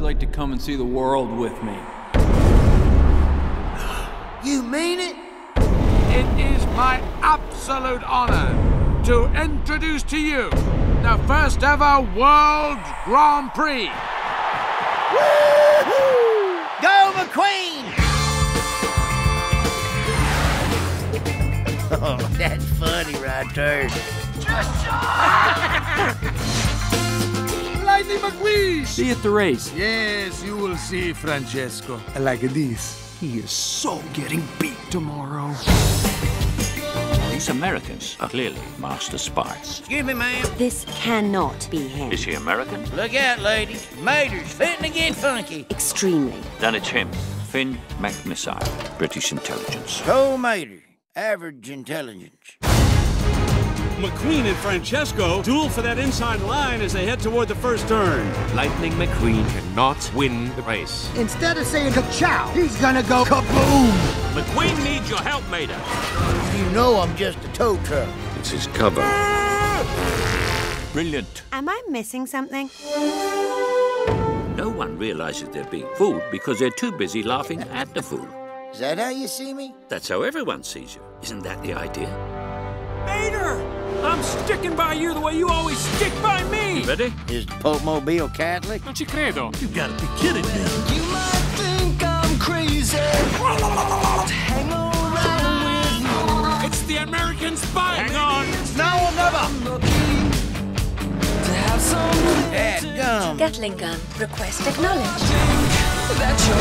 like to come and see the world with me. You mean it? It is my absolute honor to introduce to you the first ever World Grand Prix. Go McQueen! Oh, that's funny right there. Lightning McQueen! See you at the race. Yes, you will see, Francesco. Like this. He is so getting beat tomorrow. These Americans are clearly master spies. Excuse me, ma'am. This cannot be him. Is he American? Look out, ladies. Mater's fitting to get funky. Extremely. Then it's him. Finn McMissile, British intelligence. Tow Mater, average intelligence. McQueen and Francesco duel for that inside line as they head toward the first turn. Lightning McQueen cannot win the race. Instead of saying ka-chow, he's gonna go kaboom! McQueen needs your help, Mater. You know I'm just a tow truck. It's his cover. Brilliant. Am I missing something? No one realizes they're being fooled because they're too busy laughing at the fool. Is that how you see me? That's how everyone sees you. Isn't that the idea? Mater! I'm sticking by you the way you always stick by me! Ready? Is the Pope Mobile Catholic? Non ci credo. You gotta be kidding me. You might think I'm crazy. Hang around with you. It's the American spy! Hang on! Now or never! Lucky to have someone Dad gum. Gatling gun. Request acknowledged. that you're.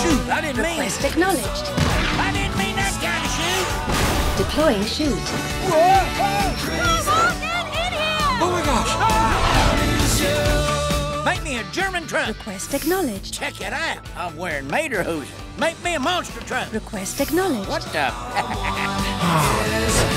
Shoot, I didn't mean Request acknowledged. Deploying chute. Oh my gosh! Make me a German truck. Request acknowledged. Check it out. I'm wearing Mater hoses. Make me a monster truck. Request acknowledged. What the?